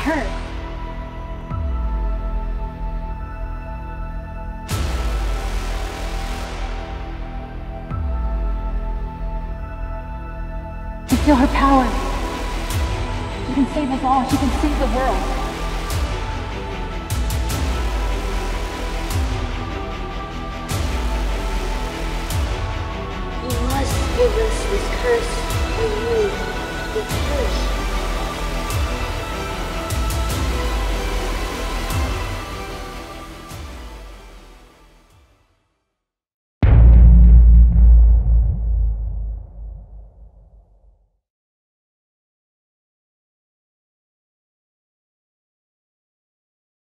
her. You feel her power. She can save us all. She can save the world. You must give us this curse. We need.